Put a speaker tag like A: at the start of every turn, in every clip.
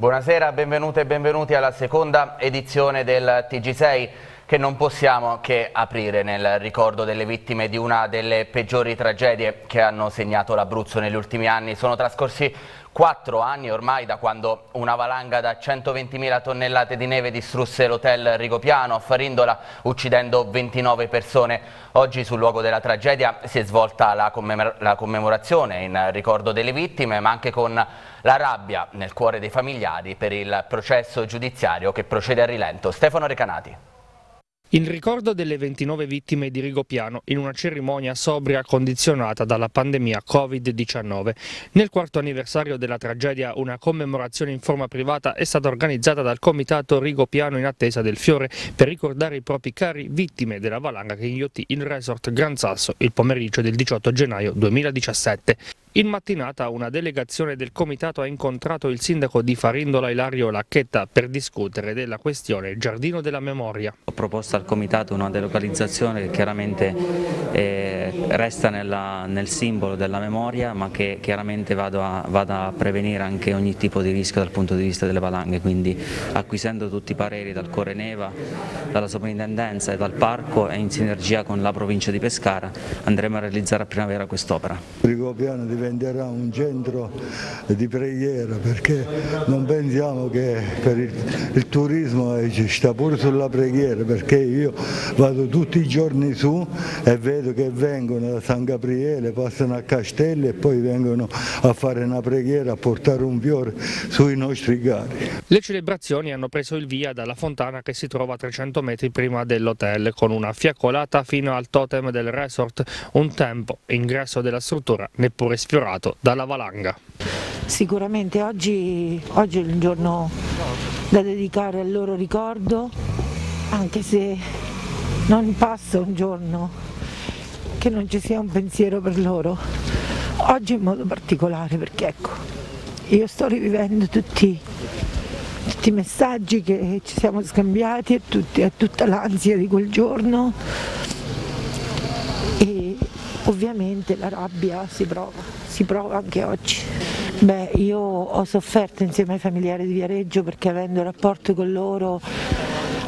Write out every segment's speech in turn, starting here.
A: Buonasera, benvenute e benvenuti alla seconda edizione del TG6 che non possiamo che aprire nel ricordo delle vittime di una delle peggiori tragedie che hanno segnato l'Abruzzo negli ultimi anni. Sono trascorsi quattro anni ormai da quando una valanga da 120.000 tonnellate di neve distrusse l'hotel Rigopiano a Farindola uccidendo 29 persone. Oggi sul luogo della tragedia si è svolta la, la commemorazione in ricordo delle vittime ma anche con la rabbia nel cuore dei familiari per il processo giudiziario che procede a rilento. Stefano Recanati.
B: In ricordo delle 29 vittime di Rigopiano in una cerimonia sobria condizionata dalla pandemia Covid-19. Nel quarto anniversario della tragedia una commemorazione in forma privata è stata organizzata dal comitato Rigopiano in attesa del fiore per ricordare i propri cari vittime della valanga che inghiottì il resort Gran Sasso il pomeriggio del 18 gennaio 2017. In mattinata una delegazione del comitato ha incontrato il sindaco di Farindola Ilario Lacchetta per discutere della questione Giardino della Memoria.
C: Ho proposto al comitato una delocalizzazione che chiaramente eh, resta nella, nel simbolo della memoria ma che chiaramente vado a, vada a prevenire anche ogni tipo di rischio dal punto di vista delle valanghe, quindi acquisendo tutti i pareri dal Core Neva, dalla soprintendenza e dal parco e in sinergia con la provincia di Pescara andremo a realizzare a primavera quest'opera
D: diventerà un centro di preghiera perché non pensiamo che per il, il turismo sta pure sulla preghiera perché io vado tutti i giorni su e vedo che vengono da San Gabriele, passano a Castelli e poi vengono a fare una preghiera, a portare un fiore sui nostri cari.
B: Le celebrazioni hanno preso il via dalla fontana che si trova a 300 metri prima dell'hotel con una fiaccolata fino al totem del resort, un tempo ingresso della struttura neppure sfiorato sfiorato dalla valanga.
E: Sicuramente oggi, oggi è un giorno da dedicare al loro ricordo, anche se non passa un giorno che non ci sia un pensiero per loro. Oggi in modo particolare perché ecco, io sto rivivendo tutti, tutti i messaggi che ci siamo scambiati e, tutti, e tutta l'ansia di quel giorno ovviamente la rabbia si prova si prova anche oggi. Beh, io ho sofferto insieme ai familiari di Viareggio perché avendo rapporto con loro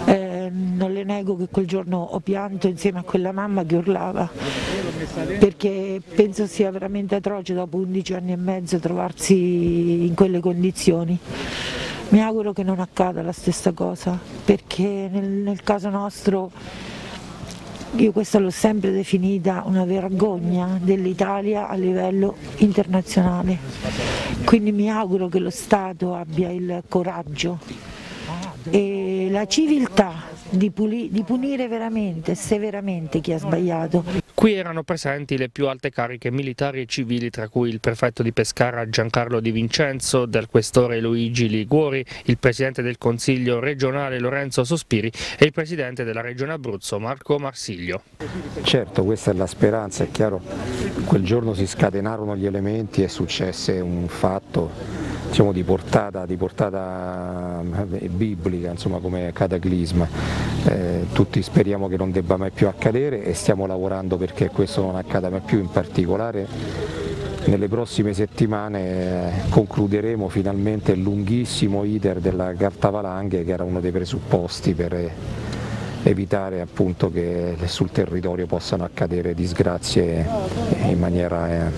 E: eh, non le nego che quel giorno ho pianto insieme a quella mamma che urlava perché penso sia veramente atroce dopo 11 anni e mezzo trovarsi in quelle condizioni. Mi auguro che non accada la stessa cosa perché nel, nel caso nostro io questa l'ho sempre definita una vergogna dell'Italia a livello internazionale, quindi mi auguro che lo Stato abbia il coraggio e la civiltà di, punire veramente, severamente chi ha sbagliato.
B: Qui erano presenti le più alte cariche militari e civili, tra cui il prefetto di Pescara Giancarlo Di Vincenzo, del questore Luigi Liguori, il presidente del Consiglio regionale Lorenzo Sospiri e il presidente della regione Abruzzo Marco Marsiglio.
F: Certo, questa è la speranza, è chiaro, quel giorno si scatenarono gli elementi e successe un fatto diciamo, di, portata, di, portata, eh, biblica insomma, come cataclisma. Eh, tutti speriamo che non debba mai più accadere e stiamo lavorando perché questo non accada mai più, in particolare nelle prossime settimane eh, concluderemo finalmente il lunghissimo iter della carta valanghe che era uno dei presupposti per eh, evitare appunto che sul territorio possano accadere disgrazie in maniera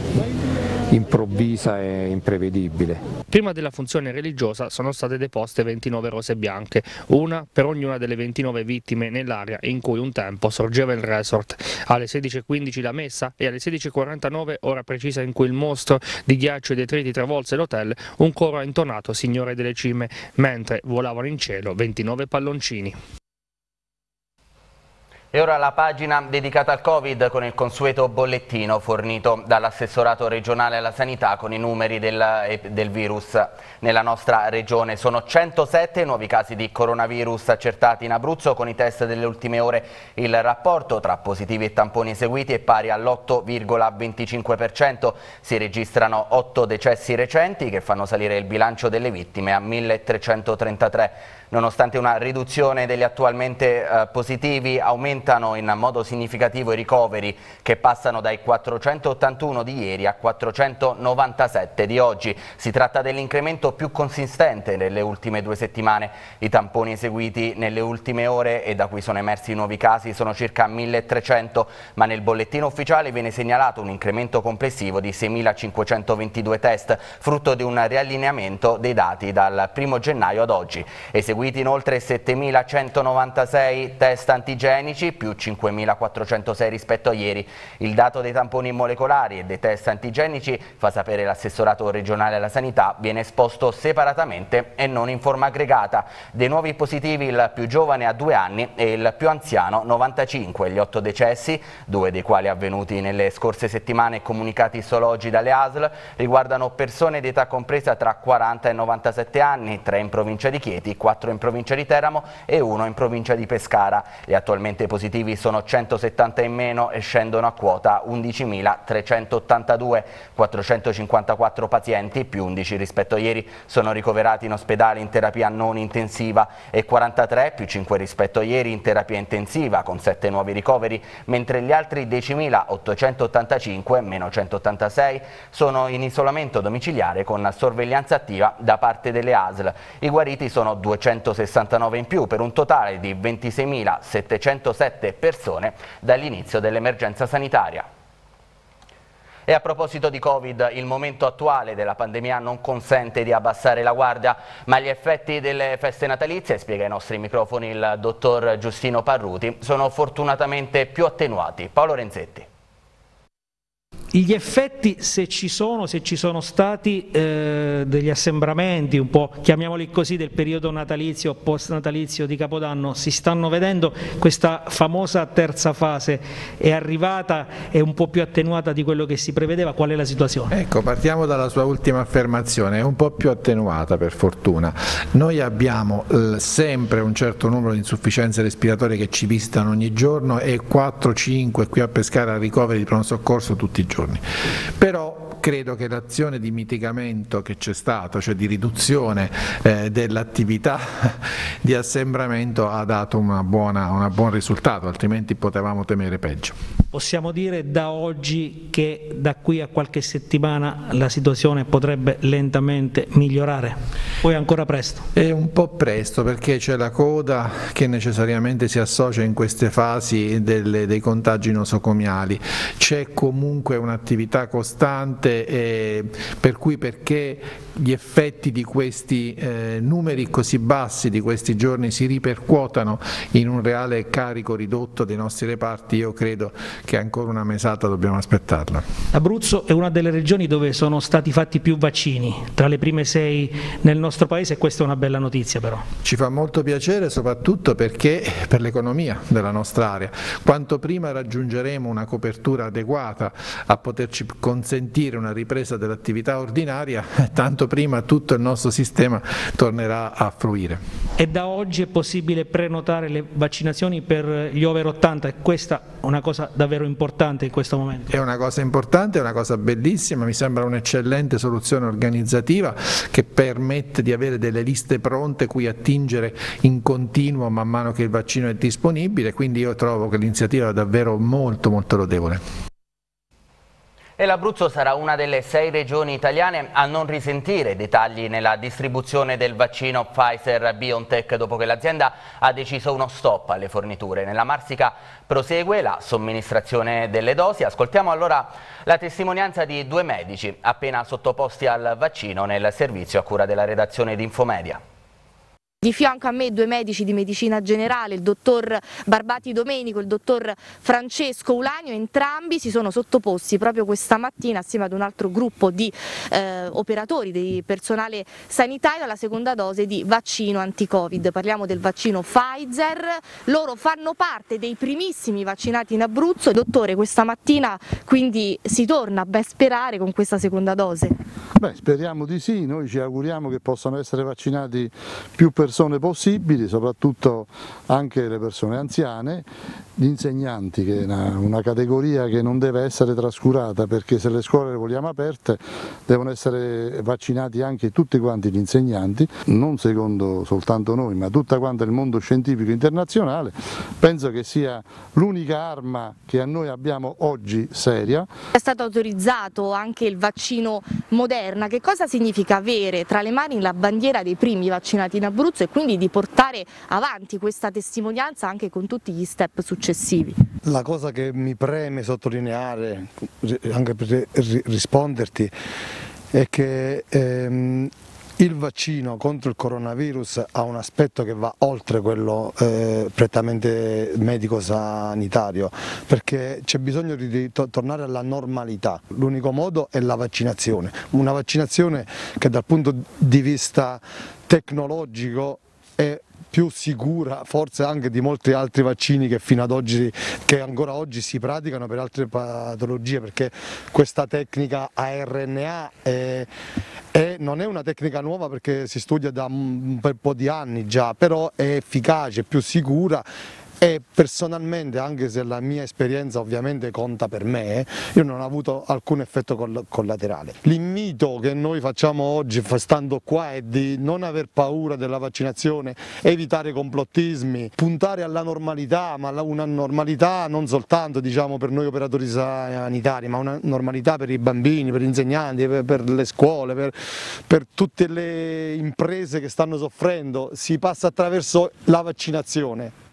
F: improvvisa e imprevedibile.
B: Prima della funzione religiosa sono state deposte 29 rose bianche, una per ognuna delle 29 vittime nell'area in cui un tempo sorgeva il resort. Alle 16.15 la messa e alle 16.49, ora precisa in cui il mostro di ghiaccio e detriti travolse l'hotel, un coro ha intonato Signore delle Cime, mentre volavano in cielo 29 palloncini.
A: E ora la pagina dedicata al Covid con il consueto bollettino fornito dall'assessorato regionale alla sanità con i numeri del, eh, del, virus nella nostra regione. Sono 107 nuovi casi di coronavirus accertati in Abruzzo con i test delle ultime ore. Il rapporto tra positivi e tamponi eseguiti è pari all'8,25%. Si registrano 8 decessi recenti che fanno salire il bilancio delle vittime a 1333. Nonostante una riduzione degli attualmente eh, positivi, aumenta aumentano in modo significativo i ricoveri che passano dai 481 di ieri a 497 di oggi. Si tratta dell'incremento più consistente nelle ultime due settimane. I tamponi eseguiti nelle ultime ore e da cui sono emersi nuovi casi sono circa 1300, ma nel bollettino ufficiale viene segnalato un incremento complessivo di 6522 test, frutto di un riallineamento dei dati dal 1 gennaio ad oggi. Eseguiti inoltre 7196 test antigenici più 5406 rispetto a ieri. Il dato dei tamponi molecolari e dei test antigenici, fa sapere l'assessorato regionale alla sanità, viene esposto separatamente e non in forma aggregata. Dei nuovi positivi il più giovane ha due anni e il più anziano 95. Gli otto decessi, due dei quali avvenuti nelle scorse settimane comunicati solo oggi dalle ASL, riguardano persone di età compresa tra 40 e 97 anni, tre in provincia di Chieti, quattro in provincia di Teramo e uno in provincia di Pescara. Gli attualmente positivi sono 170 in meno e scendono a quota 11.382, 454 pazienti più 11 rispetto a ieri sono ricoverati in ospedale in terapia non intensiva e 43 più 5 rispetto a ieri in terapia intensiva con 7 nuovi ricoveri, mentre gli altri 10.885 meno 186 sono in isolamento domiciliare con sorveglianza attiva da parte delle ASL. I guariti sono 269 in più per un totale di 26.707 persone dall'inizio dell'emergenza sanitaria. E a proposito di Covid, il momento attuale della pandemia non consente di abbassare la guardia, ma gli effetti delle feste natalizie, spiega ai nostri microfoni il dottor Giustino Parruti, sono fortunatamente più attenuati. Paolo Renzetti.
G: Gli effetti, se ci sono, se ci sono stati eh, degli assembramenti, un po' chiamiamoli così, del periodo natalizio o post natalizio di Capodanno, si stanno vedendo, questa famosa terza fase è arrivata, è un po' più attenuata di quello che si prevedeva, qual è la situazione?
H: Ecco, partiamo dalla sua ultima affermazione, è un po' più attenuata per fortuna. Noi abbiamo eh, sempre un certo numero di insufficienze respiratorie che ci visitano ogni giorno e 4-5 qui a Pescara ricoveri di pronto soccorso tutti i giorni giorni. Però credo che l'azione di mitigamento che c'è stata, cioè di riduzione eh, dell'attività di assembramento ha dato un buon risultato, altrimenti potevamo temere peggio.
G: Possiamo dire da oggi che da qui a qualche settimana la situazione potrebbe lentamente migliorare? O è ancora presto?
H: È un po' presto perché c'è la coda che necessariamente si associa in queste fasi delle, dei contagi nosocomiali, c'è comunque un'attività costante eh, per cui perché gli effetti di questi eh, numeri così bassi di questi giorni si ripercuotano in un reale carico ridotto dei nostri reparti, io credo che ancora una mesata dobbiamo aspettarla.
G: Abruzzo è una delle regioni dove sono stati fatti più vaccini, tra le prime sei nel nostro paese e questa è una bella notizia però.
H: Ci fa molto piacere soprattutto perché per l'economia della nostra area, quanto prima raggiungeremo una copertura adeguata a poterci consentire una ripresa dell'attività ordinaria, tanto prima tutto il nostro sistema tornerà a fruire.
G: E da oggi è possibile prenotare le vaccinazioni per gli over 80 e questa è una cosa davvero importante in questo momento.
H: È una cosa importante, è una cosa bellissima, mi sembra un'eccellente soluzione organizzativa che permette di avere delle liste pronte cui attingere in continuo man mano che il vaccino è disponibile, quindi io trovo che l'iniziativa è davvero molto molto lodevole.
A: E l'Abruzzo sarà una delle sei regioni italiane a non risentire dettagli nella distribuzione del vaccino Pfizer-BioNTech dopo che l'azienda ha deciso uno stop alle forniture. Nella Marsica prosegue la somministrazione delle dosi. Ascoltiamo allora la testimonianza di due medici appena sottoposti al vaccino nel servizio a cura della redazione di Infomedia.
I: Di fianco a me due medici di medicina generale, il dottor Barbati Domenico e il dottor Francesco Ulanio, entrambi si sono sottoposti proprio questa mattina assieme ad un altro gruppo di eh, operatori, di personale sanitario alla seconda dose di vaccino anti-Covid. Parliamo del vaccino Pfizer, loro fanno parte dei primissimi vaccinati in Abruzzo. Dottore, questa mattina quindi si torna a ben sperare con questa seconda dose?
J: Beh, speriamo di sì, noi ci auguriamo che possano essere vaccinati più persone persone possibili, soprattutto anche le persone anziane gli insegnanti, che è una, una, categoria che non deve essere trascurata perché se le scuole le vogliamo aperte devono essere vaccinati anche tutti quanti gli insegnanti, non secondo soltanto noi ma tutta quanta il mondo scientifico internazionale, penso che sia l'unica arma che a noi abbiamo oggi seria.
I: È stato autorizzato anche il vaccino Moderna, che cosa significa avere tra le mani la bandiera dei primi vaccinati in Abruzzo e quindi di portare avanti questa testimonianza anche con tutti gli step successivi? Successivi.
K: La cosa che mi preme sottolineare, anche per risponderti, è che ehm, il vaccino contro il coronavirus ha un aspetto che va oltre quello eh, prettamente medico-sanitario, perché c'è bisogno di to tornare alla normalità. L'unico modo è la vaccinazione, una vaccinazione che dal punto di vista tecnologico è più sicura forse anche di molti altri vaccini che fino ad oggi, che ancora oggi si praticano per altre patologie perché questa tecnica ARNA è, è, non è una tecnica nuova perché si studia da un bel po' di anni già, però è efficace, più sicura e personalmente anche se la mia esperienza ovviamente conta per me, io non ho avuto alcun effetto collaterale. L'invito che noi facciamo oggi stando qua è di non aver paura della vaccinazione, evitare complottismi, puntare alla normalità, ma una normalità non soltanto diciamo, per noi operatori sanitari, ma una normalità per i bambini, per gli insegnanti, per, per le scuole, per, per tutte le imprese che stanno soffrendo, si passa attraverso la vaccinazione.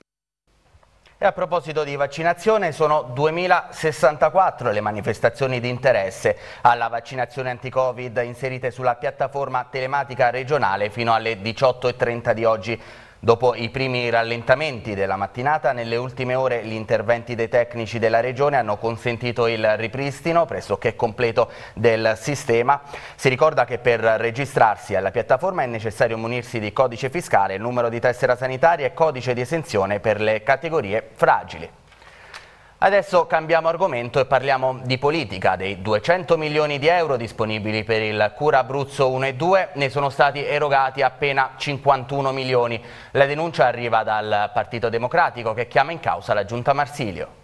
A: E a proposito di vaccinazione, sono 2064 le manifestazioni di interesse alla vaccinazione anti-Covid inserite sulla piattaforma telematica regionale fino alle 18.30 di oggi. Dopo i primi rallentamenti della mattinata, nelle ultime ore gli interventi dei tecnici della Regione hanno consentito il ripristino pressoché completo del sistema. Si ricorda che per registrarsi alla piattaforma è necessario munirsi di codice fiscale, numero di tessera sanitaria e codice di esenzione per le categorie fragili. Adesso cambiamo argomento e parliamo di politica. Dei 200 milioni di euro disponibili per il Cura Abruzzo 1 e 2 ne sono stati erogati appena 51 milioni. La denuncia arriva dal Partito Democratico che chiama in causa la Giunta Marsilio.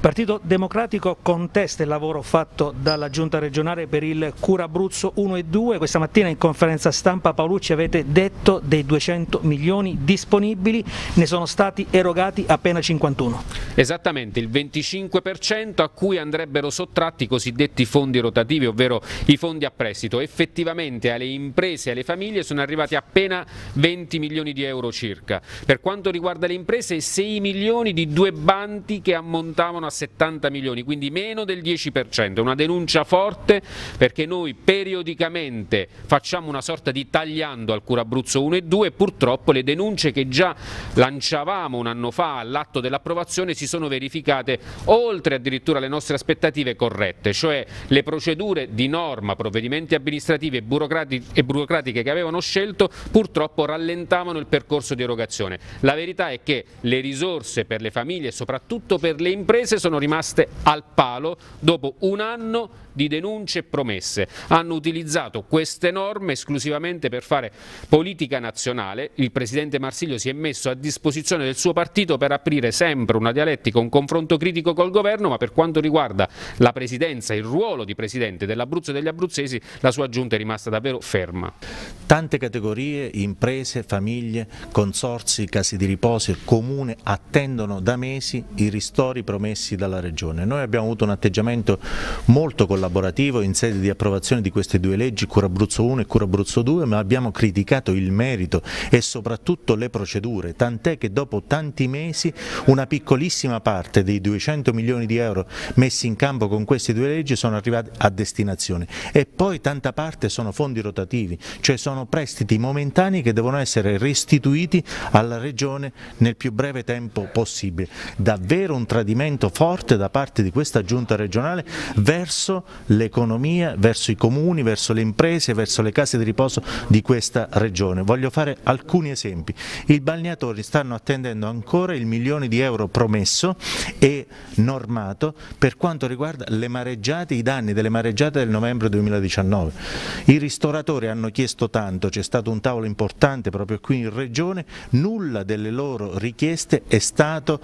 G: Partito Democratico contesta il lavoro fatto dalla Giunta regionale per il Cura Abruzzo 1 e 2. Questa mattina in conferenza stampa Paolucci avete detto dei 200 milioni disponibili ne sono stati erogati appena 51.
L: Esattamente, il 25% a cui andrebbero sottratti i cosiddetti fondi rotativi, ovvero i fondi a prestito. Effettivamente alle imprese e alle famiglie sono arrivati appena 20 milioni di euro circa. Per quanto riguarda le imprese 6 milioni di due bandi che ammontavano a 70 milioni, quindi meno del 10%, una denuncia forte perché noi periodicamente facciamo una sorta di tagliando al Cura Abruzzo 1 e 2 e purtroppo le denunce che già lanciavamo un anno fa all'atto dell'approvazione si sono verificate oltre addirittura le nostre aspettative corrette, cioè le procedure di norma, provvedimenti amministrativi e, e burocratiche che avevano scelto purtroppo rallentavano il percorso di erogazione. La verità è che le risorse per le famiglie e soprattutto per le imprese sono rimaste al palo dopo un anno di denunce e promesse. Hanno utilizzato queste norme esclusivamente per fare politica nazionale. Il Presidente Marsiglio si è messo a disposizione del suo partito per aprire sempre una dialettica, un confronto critico col governo, ma per quanto riguarda la Presidenza, il ruolo di Presidente dell'Abruzzo e degli abruzzesi, la sua giunta è rimasta davvero ferma.
M: Tante categorie, imprese, famiglie, consorsi, casi di riposo, comune attendono da mesi i ristori promessi dalla Regione. Noi abbiamo avuto un atteggiamento molto collaborativo in sede di approvazione di queste due leggi, Cura Abruzzo 1 e Cura Abruzzo 2, ma abbiamo criticato il merito e soprattutto le procedure, tant'è che dopo tanti mesi una piccolissima parte dei 200 milioni di euro messi in campo con queste due leggi sono arrivati a destinazione e poi tanta parte sono fondi rotativi, cioè sono prestiti momentanei che devono essere restituiti alla Regione nel più breve tempo possibile. Davvero un tradimento forte da parte di questa giunta regionale verso l'economia, verso i comuni, verso le imprese, verso le case di riposo di questa regione. Voglio fare alcuni esempi. I balneatori stanno attendendo ancora il milione di euro promesso e normato per quanto riguarda le mareggiate, i danni delle mareggiate del novembre 2019. I ristoratori hanno chiesto tanto, c'è stato un tavolo importante proprio qui in regione, nulla delle loro richieste è stato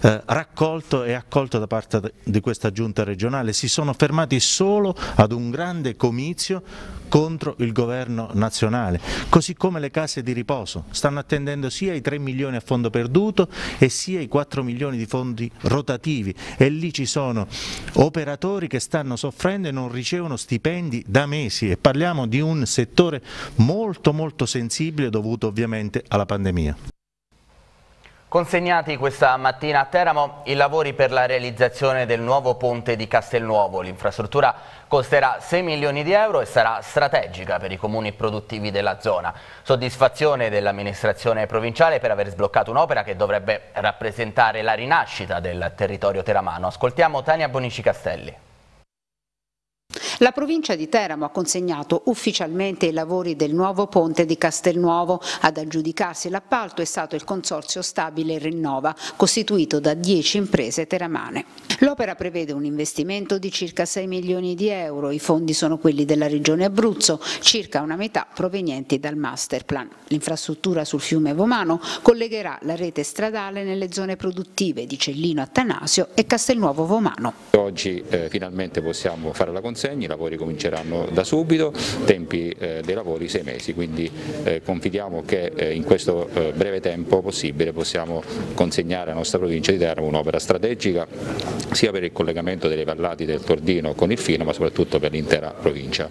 M: eh, raccolto e accolto da parte di questa giunta regionale, si sono fermati solo ad un grande comizio contro il governo nazionale, così come le case di riposo, stanno attendendo sia i 3 milioni a fondo perduto e sia i 4 milioni di fondi rotativi. E lì ci sono operatori che stanno soffrendo e non ricevono stipendi da mesi. E parliamo di un settore molto molto sensibile dovuto ovviamente alla pandemia.
A: Consegnati questa mattina a Teramo i lavori per la realizzazione del nuovo ponte di Castelnuovo. L'infrastruttura costerà 6 milioni di euro e sarà strategica per i comuni produttivi della zona. Soddisfazione dell'amministrazione provinciale per aver sbloccato un'opera che dovrebbe rappresentare la rinascita del territorio teramano. Ascoltiamo Tania Bonici Castelli.
N: La provincia di Teramo ha consegnato ufficialmente i lavori del nuovo ponte di Castelnuovo. Ad aggiudicarsi l'appalto è stato il consorzio stabile Rinnova, costituito da 10 imprese teramane. L'opera prevede un investimento di circa 6 milioni di euro, i fondi sono quelli della Regione Abruzzo, circa una metà provenienti dal masterplan. L'infrastruttura sul fiume Vomano collegherà la rete stradale nelle zone produttive di Cellino Attanasio e Castelnuovo Vomano.
O: Oggi eh, finalmente possiamo fare la consegna, i lavori cominceranno da subito, tempi eh, dei lavori sei mesi, quindi eh, confidiamo che eh, in questo breve tempo possibile possiamo consegnare alla nostra provincia di Teramo un'opera strategica sia per il collegamento delle vallati del Tordino con il Fino ma soprattutto per l'intera provincia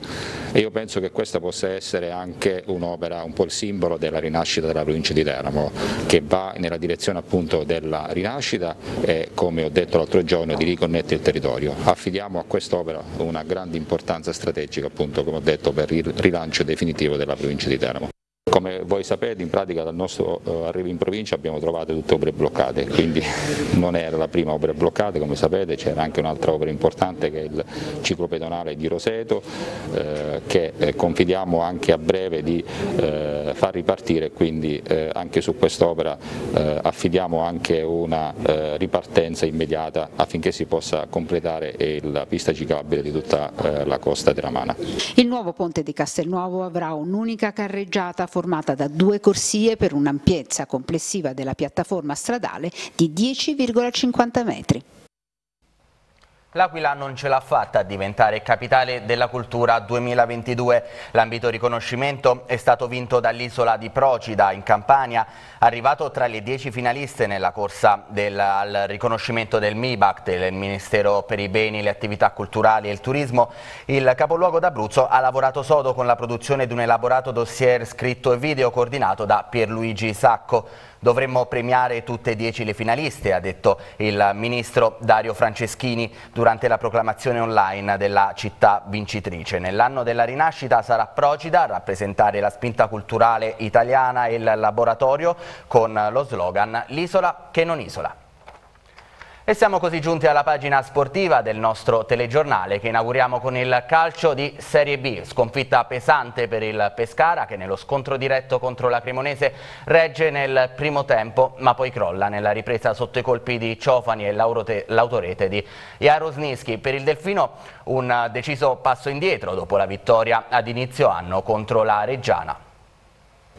O: e io penso che questa possa essere anche un'opera un po' il simbolo della rinascita della provincia di Teramo che va nella direzione appunto della rinascita e come ho detto l'altro giorno di riconnettere il territorio. Affidiamo a quest'opera una grande importanza strategica appunto come ho detto per il rilancio definitivo della provincia di Teramo. Come voi sapete in pratica dal nostro eh, arrivo in provincia abbiamo trovato tutte opere bloccate, quindi non era la prima opera bloccata, come sapete c'era anche un'altra opera importante che è il ciclo pedonale di Roseto eh, che eh, confidiamo anche a breve di eh, far ripartire, quindi eh, anche su quest'opera eh, affidiamo anche una ripartenza immediata affinché si possa completare la pista ciclabile di tutta la costa teramana.
N: Il nuovo ponte di Castelnuovo avrà un'unica carreggiata formata da due corsie per un'ampiezza complessiva della piattaforma stradale di 10,50 metri.
A: L'Aquila non ce l'ha fatta a diventare capitale della cultura 2022. L'ambito riconoscimento è stato vinto dall'isola di Procida in Campania, arrivato tra le dieci finaliste nella corsa del, al riconoscimento del MIBAC, del Ministero per i beni, le attività culturali e il turismo. Il capoluogo d'Abruzzo ha lavorato sodo con la produzione di un elaborato dossier scritto e video coordinato da Pierluigi Sacco. Dovremmo premiare tutte e dieci le finaliste, ha detto il ministro Dario Franceschini durante la proclamazione online della città vincitrice. Nell'anno della rinascita sarà Procida a rappresentare la spinta culturale italiana e il laboratorio con lo slogan L'isola che non isola. E siamo così giunti alla pagina sportiva del nostro telegiornale che inauguriamo con il calcio di Serie B. Sconfitta pesante per il Pescara che nello scontro diretto contro la Cremonese regge nel primo tempo ma poi crolla nella ripresa sotto i colpi di Ciofani e l'autorete di Jarosniski. Per il Delfino un deciso passo indietro dopo la vittoria ad inizio anno contro la Reggiana.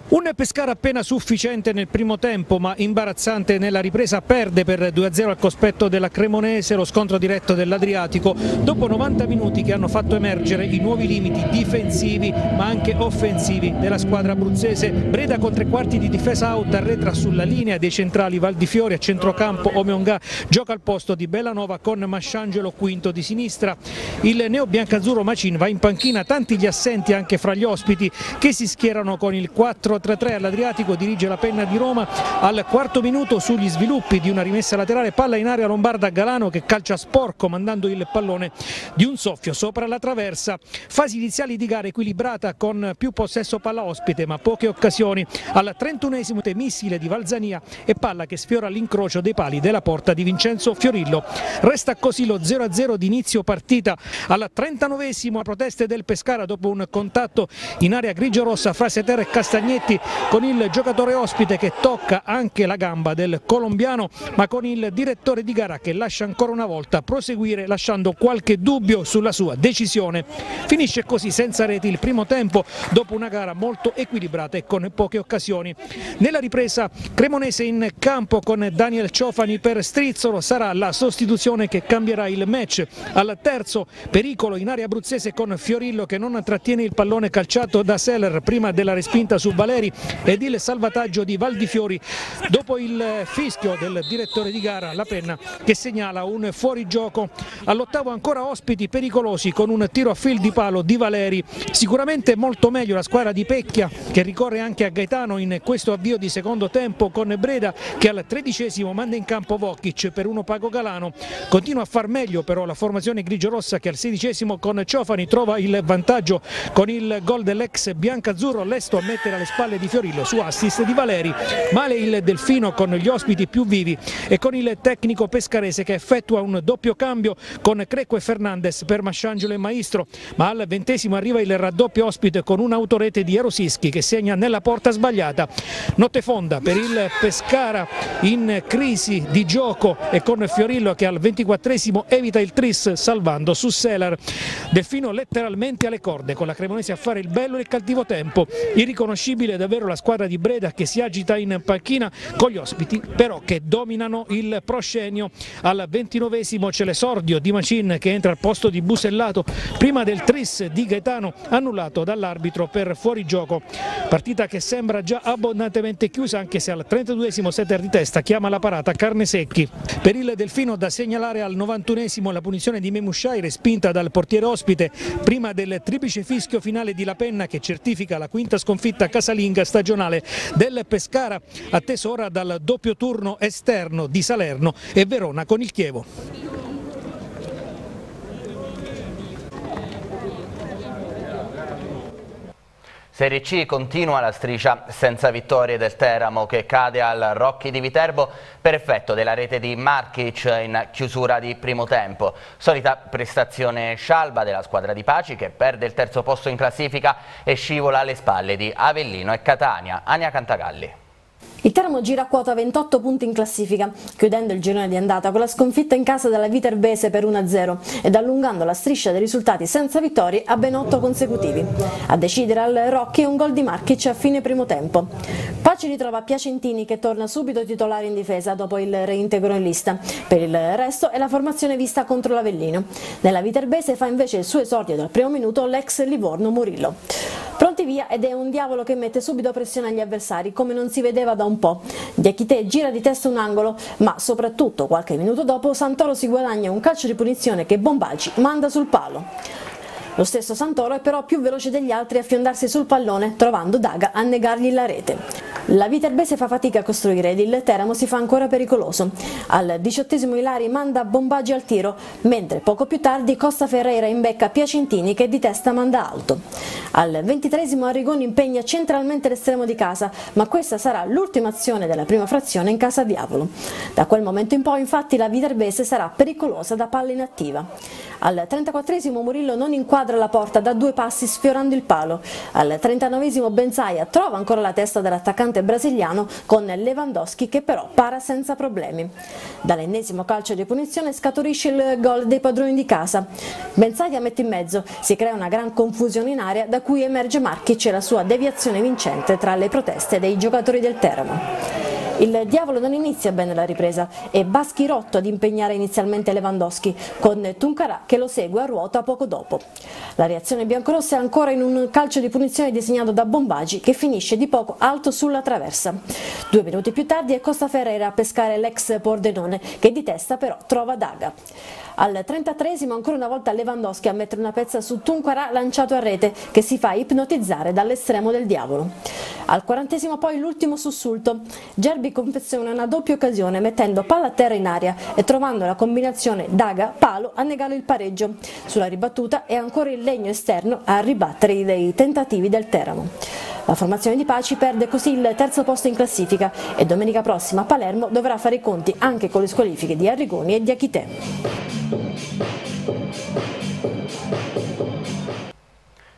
G: Un Pescara appena sufficiente nel primo tempo ma imbarazzante nella ripresa perde per 2-0 al cospetto della Cremonese lo scontro diretto dell'Adriatico dopo 90 minuti che hanno fatto emergere i nuovi limiti difensivi ma anche offensivi della squadra abruzzese. Breda con tre quarti di difesa out arretra sulla linea dei centrali Valdifiori a centrocampo Omeonga gioca al posto di Bellanova con Masciangelo quinto di sinistra. Il neo biancazzurro Macin va in panchina tanti gli assenti anche fra gli ospiti che si schierano con il 4 3-3 all'Adriatico dirige la penna di Roma. Al quarto minuto sugli sviluppi di una rimessa laterale palla in area Lombarda Galano che calcia sporco mandando il pallone di un soffio sopra la traversa. Fasi iniziali di gara equilibrata con più possesso palla ospite ma poche occasioni. Al 31esimo missile di Valzania e palla che sfiora l'incrocio dei pali della porta di Vincenzo Fiorillo. Resta così lo 0-0 di inizio partita. Al 39esimo a proteste del Pescara dopo un contatto in area grigio-rossa fra Seter e Castagnesi Zanetti con il giocatore ospite che tocca anche la gamba del colombiano ma con il direttore di gara che lascia ancora una volta proseguire lasciando qualche dubbio sulla sua decisione. Finisce così senza reti il primo tempo dopo una gara molto equilibrata e con poche occasioni. Nella ripresa Cremonese in campo con Daniel Ciofani per Strizzolo sarà la sostituzione che cambierà il match. Al terzo pericolo in area abruzzese con Fiorillo che non trattiene il pallone calciato da Seller prima della respinta su Valeri ed il salvataggio di Valdifiori dopo il fischio del direttore di gara La Penna che segnala un fuorigioco. All'ottavo ancora ospiti pericolosi con un tiro a fil di palo di Valeri. Sicuramente molto meglio la squadra di Pecchia che ricorre anche a Gaetano in questo avvio di secondo tempo con Breda che al tredicesimo manda in campo Vokic per uno Pago Galano. Continua a far meglio però la formazione grigio-rossa che al sedicesimo con Ciofani trova il vantaggio con il gol dell'ex biancazzurro Lesto a mettere alle spalle di Fiorillo su assist di Valeri. Male il Delfino con gli ospiti più vivi e con il tecnico pescarese che effettua un doppio cambio con Creco e Fernandez per Masciangelo e Maestro, ma al ventesimo arriva il raddoppio ospite con un'autorete di Erosischi che segna nella porta sbagliata. Notte fonda per il Pescara in crisi di gioco e con Fiorillo che al ventiquattresimo evita il tris salvando su Seller. Delfino letteralmente alle corde con la Cremonese a fare il bello e il cattivo tempo. Irriconoscibile davvero la squadra di Breda che si agita in panchina con gli ospiti però che dominano il proscenio. Al ventinovesimo c'è l'esordio di Macin che entra al posto di Busellato prima del tris di Gaetano annullato dall'arbitro per fuorigioco. Partita che sembra già abbondantemente chiusa anche se al 32esimo setter di testa chiama la parata Carne Secchi. Per il Delfino da segnalare al 91esimo la punizione di Memushai respinta dal portiere ospite prima del triplice fischio finale di La Penna che certifica la quinta sconfitta casalinga stagionale del Pescara atteso ora dal doppio turno esterno di Salerno e Verona con il Chievo.
A: Serie C continua la striscia senza vittorie del Teramo che cade al Rocchi di Viterbo per effetto della rete di Markic in chiusura di primo tempo. Solita prestazione scialba della squadra di Paci che perde il terzo posto in classifica e scivola alle spalle di Avellino e Catania. Ania Cantagalli.
P: Il Teramo gira a quota 28 punti in classifica, chiudendo il girone di andata con la sconfitta in casa della Viterbese per 1-0 ed allungando la striscia dei risultati senza vittorie a ben 8 consecutivi. A decidere al Rocchi un gol di Marchic a fine primo tempo. Paci ritrova Piacentini che torna subito titolare in difesa dopo il reintegro in lista. Per il resto è la formazione vista contro l'Avellino. Nella Viterbese fa invece il suo esordio dal primo minuto l'ex Livorno Murillo. Pronti via ed è un diavolo che mette subito pressione agli avversari come non si vedeva da un po'. Diachite gira di testa un angolo, ma soprattutto qualche minuto dopo Santoro si guadagna un calcio di punizione che Bombaci manda sul palo. Lo stesso Santoro è però più veloce degli altri a fiondarsi sul pallone, trovando Daga a negargli la rete. La Viterbese fa fatica a costruire ed il Teramo si fa ancora pericoloso. Al diciottesimo Ilari manda Bombaggi al tiro, mentre poco più tardi Costa Ferreira imbecca Piacentini che di testa manda alto. Al ventitresimo Arrigoni impegna centralmente l'estremo di casa, ma questa sarà l'ultima azione della prima frazione in casa Diavolo. Da quel momento in poi infatti la Viterbese sarà pericolosa da palla inattiva. Al 34esimo Murillo non inquadra la porta da due passi sfiorando il palo. Al 39esimo Benzaia trova ancora la testa dell'attaccante brasiliano con Lewandowski che però para senza problemi. Dall'ennesimo calcio di punizione scaturisce il gol dei padroni di casa. Benzaia mette in mezzo, si crea una gran confusione in area da cui emerge Marchic e la sua deviazione vincente tra le proteste dei giocatori del Teramo. Il diavolo non inizia bene la ripresa, è Baschirotto ad impegnare inizialmente Lewandowski, con Tuncarà che lo segue a ruota poco dopo. La reazione biancorossa è ancora in un calcio di punizione disegnato da Bombagi che finisce di poco alto sulla traversa. Due minuti più tardi è Costa Ferreira a pescare l'ex Pordenone che di testa però trova Daga. Al 33 ancora una volta Lewandowski a mettere una pezza su Tunquara lanciato a rete che si fa ipnotizzare dall'estremo del diavolo. Al 40 poi l'ultimo sussulto. Gerbi confeziona una doppia occasione mettendo palla a terra in aria e trovando la combinazione Daga-Palo a negare il pareggio. Sulla ribattuta è ancora il legno esterno a ribattere i tentativi del Teramo. La formazione di Paci perde così il terzo posto in classifica e domenica prossima Palermo dovrà fare i conti anche con le squalifiche di Arrigoni e di Achite.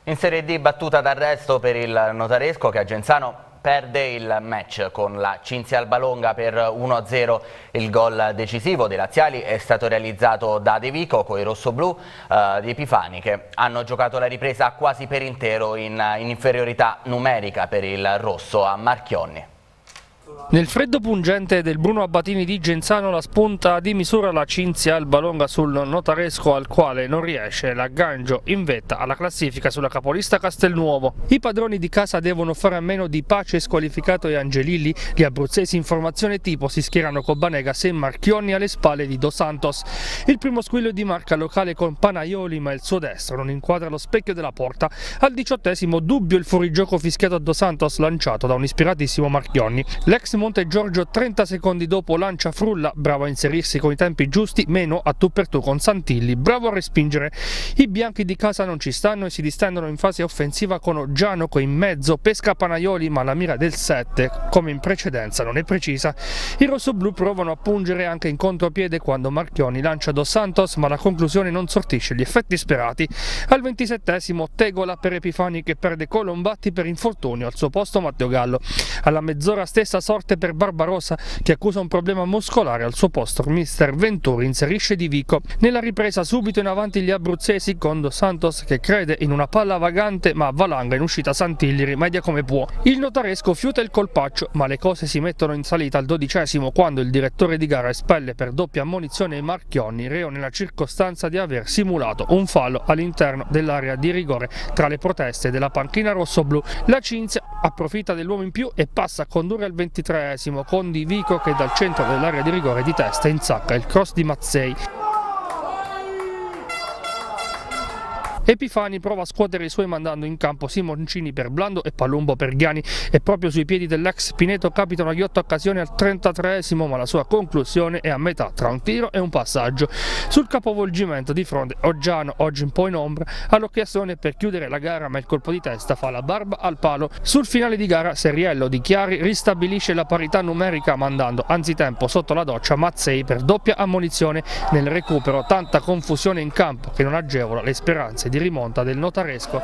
A: In Serie D battuta d'arresto per il Notaresco che a Genzano perde il match con la Cinzia Albalonga per 1-0. Il gol decisivo dei laziali è stato realizzato da De Vico con i rossoblù eh, di Epifani che hanno giocato la ripresa quasi per intero in, in inferiorità numerica per il rosso a Marchionni.
B: Nel freddo pungente del Bruno Abbatini di Genzano la spunta di misura la Cinzia Albalonga sul notaresco al quale non riesce l'aggancio in vetta alla classifica sulla capolista Castelnuovo. I padroni di casa devono fare a meno di Pace squalificato e Angelilli, gli abruzzesi in formazione tipo si schierano con Banegas e Marchionni alle spalle di Dos Santos. Il primo squillo di marca locale con Panaioli ma il suo destro non inquadra lo specchio della porta. Al diciottesimo dubbio il fuorigioco fischiato a Dos Santos lanciato da un ispiratissimo Marchionni. L'ex Monte Giorgio 30 secondi dopo lancia Frulla, bravo a inserirsi con i tempi giusti, meno a tu per tu con Santilli, bravo a respingere. I bianchi di casa non ci stanno e si distendono in fase offensiva con Gianoco in mezzo, pesca Panaioli ma la mira del 7, come in precedenza, non è precisa. I rossoblù provano a pungere anche in contropiede quando Marchioni lancia Dos Santos ma la conclusione non sortisce gli effetti sperati. Al 27 Tegola per Epifani che perde Colombatti per infortunio, al suo posto Matteo Gallo. Alla mezz'ora stessa sorte morte per Barbarossa che accusa un problema muscolare al suo posto. Mister Venturi inserisce Di Vico. Nella ripresa subito in avanti gli abruzzesi con Dos Santos che crede in una palla vagante ma valanga in uscita Santilli rimedia come può. Il notaresco fiuta il colpaccio ma le cose si mettono in salita al dodicesimo quando il direttore di gara espelle per doppia ammonizione i Marchionni reo nella circostanza di aver simulato un fallo all'interno dell'area di rigore tra le proteste della panchina rosso-blu. La Cinzia approfitta dell'uomo in più e passa a condurre al 23 con Di Vico che dal centro dell'area di rigore di testa insacca il cross di Mazzei. Epifani prova a scuotere i suoi mandando in campo Simoncini per Blando e Palumbo per Ghiani e proprio sui piedi dell'ex Pineto capitano gli otto occasioni al 33esimo ma la sua conclusione è a metà tra un tiro e un passaggio. Sul capovolgimento di fronte Oggiano, oggi un po' in ombra, ha l'occasione per chiudere la gara ma il colpo di testa fa la barba al palo. Sul finale di gara Seriello di Chiari ristabilisce la parità numerica mandando anzitempo sotto la doccia Mazzei per doppia ammonizione nel recupero tanta confusione in campo che non agevola le speranze di rimonta del Notaresco.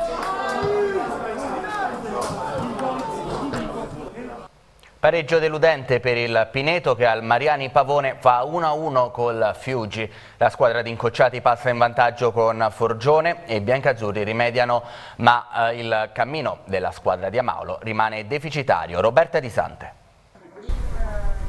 A: Pareggio deludente per il Pineto che al Mariani Pavone fa 1-1 col Fiuggi. La squadra di Incocciati passa in vantaggio con Forgione e i biancazzurri rimediano ma eh, il cammino della squadra di Amaulo rimane deficitario. Roberta Di Sante.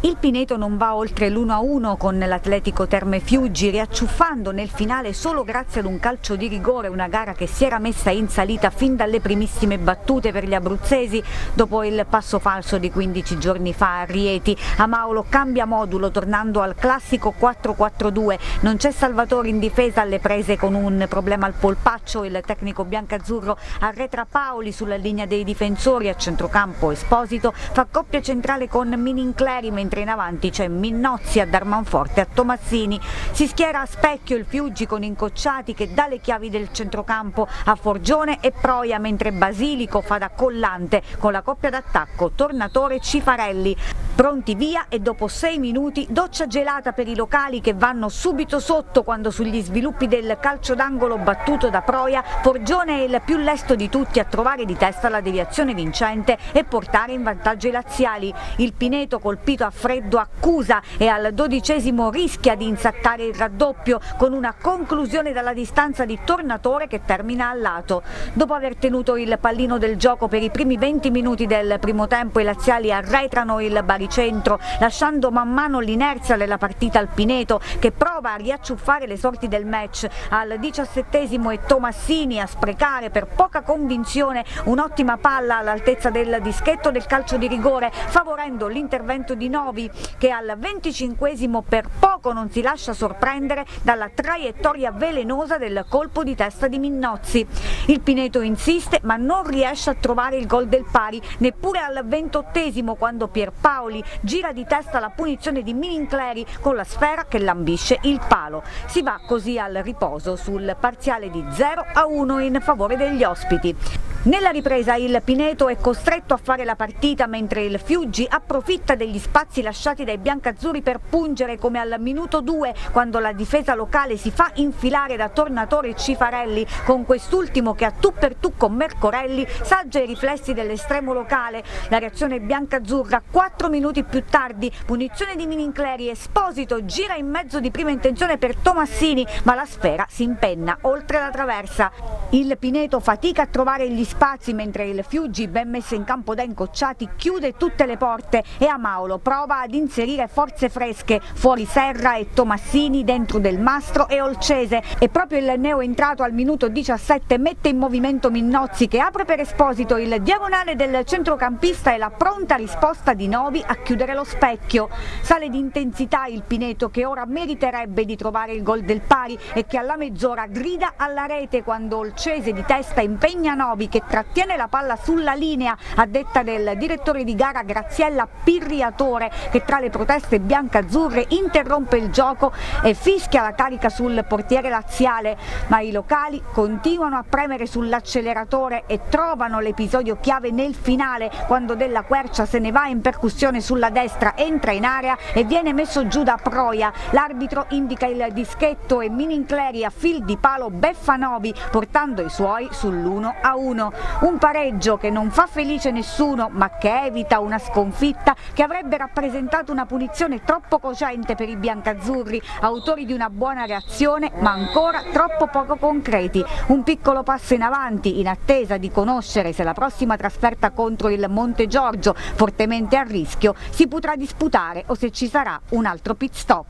Q: Il Pineto non va oltre l'1-1 con l'Atletico Terme Fiuggi, riacciuffando nel finale solo grazie ad un calcio di rigore, una gara che si era messa in salita fin dalle primissime battute per gli abruzzesi dopo il passo falso di 15 giorni fa a Rieti. Amaulo cambia modulo tornando al classico 4-4-2, non c'è Salvatore in difesa alle prese con un problema al polpaccio, il tecnico biancazzurro arretra Paoli sulla linea dei difensori. A centrocampo Esposito, fa coppia centrale con Minincleri mentre in avanti c'è Minnozzi a Darmanforte a Tomazzini. Si schiera a specchio il Fiuggi con Incocciati che dà le chiavi del centrocampo a Forgione e Proia mentre Basilico fa da collante con la coppia d'attacco Tornatore Cifarelli. Pronti via e dopo sei minuti doccia gelata per i locali che vanno subito sotto quando sugli sviluppi del calcio d'angolo battuto da Proia Forgione è il più lesto di tutti a trovare di testa la deviazione vincente e portare in vantaggio i laziali. Il Pineto colpito a Freddo accusa e al dodicesimo rischia di insaccare il raddoppio con una conclusione dalla distanza di Tornatore che termina al lato. Dopo aver tenuto il pallino del gioco per i primi 20 minuti del primo tempo i laziali arretrano il baricentro lasciando man mano l'inerzia della partita al Pineto che prova a riacciuffare le sorti del match. Al diciassettesimo è Tomassini a sprecare per poca convinzione un'ottima palla all'altezza del dischetto del calcio di rigore favorendo l'intervento di Novi Novi che al 25 per poco non si lascia sorprendere dalla traiettoria velenosa del colpo di testa di Minnozzi. Il Pineto insiste ma non riesce a trovare il gol del pari neppure al 28 quando Pierpaoli gira di testa la punizione di Minincleri con la sfera che lambisce il palo. Si va così al riposo sul parziale di 0 a 1 in favore degli ospiti. Nella ripresa il Pineto è costretto a fare la partita mentre il Fiuggi approfitta degli spazi lasciati dai biancazzurri per pungere come al minuto 2 quando la difesa locale si fa infilare da Tornatore Cifarelli con quest'ultimo che a tu per tu con Mercorelli saggia i riflessi dell'estremo locale. La reazione biancazzurra 4 minuti più tardi, punizione di Minincleri, Esposito gira in mezzo di prima intenzione per Tomassini ma la sfera si impenna oltre la traversa. Il Pineto fatica a trovare gli spazi mentre il Fiuggi ben messo in campo da incocciati chiude tutte le porte e Amaulo prova ad inserire forze fresche fuori Serra e Tomassini dentro del Mastro e Olcese e proprio il neo entrato al minuto 17 mette in movimento Minnozzi che apre per Esposito il diagonale del centrocampista e la pronta risposta di Novi a chiudere lo specchio. Sale di intensità il Pineto che ora meriterebbe di trovare il gol del pari e che alla mezz'ora grida alla rete quando Olcese di testa impegna Novi che trattiene la palla sulla linea a detta del direttore di gara Graziella Pirriatore che tra le proteste biancazzurre interrompe il gioco e fischia la carica sul portiere laziale, ma i locali continuano a premere sull'acceleratore e trovano l'episodio chiave nel finale quando Della Quercia se ne va in percussione sulla destra, entra in area e viene messo giù da Proia. L'arbitro indica il dischetto e Minincleri a fil di palo Beffanovi portando i suoi sull'1 a 1. Un pareggio che non fa felice nessuno ma che evita una sconfitta che avrebbe rappresentato una punizione troppo cocente per i biancazzurri, autori di una buona reazione ma ancora troppo poco concreti. Un piccolo passo in avanti in attesa di conoscere se la prossima trasferta contro il Monte Giorgio, fortemente a rischio, si potrà disputare o se ci sarà un altro pit stop.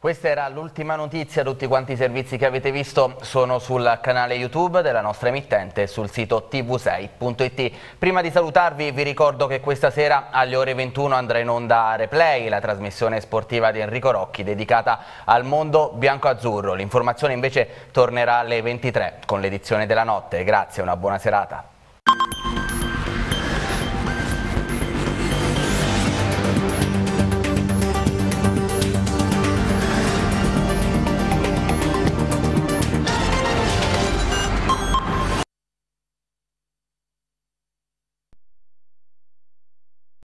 A: Questa era l'ultima notizia, tutti quanti i servizi che avete visto sono sul canale YouTube della nostra emittente sul sito tv6.it. Prima di salutarvi vi ricordo che questa sera alle ore 21 andrà in onda Replay, la trasmissione sportiva di Enrico Rocchi dedicata al mondo bianco-azzurro. L'informazione invece tornerà alle 23 con l'edizione della notte. Grazie, una buona serata.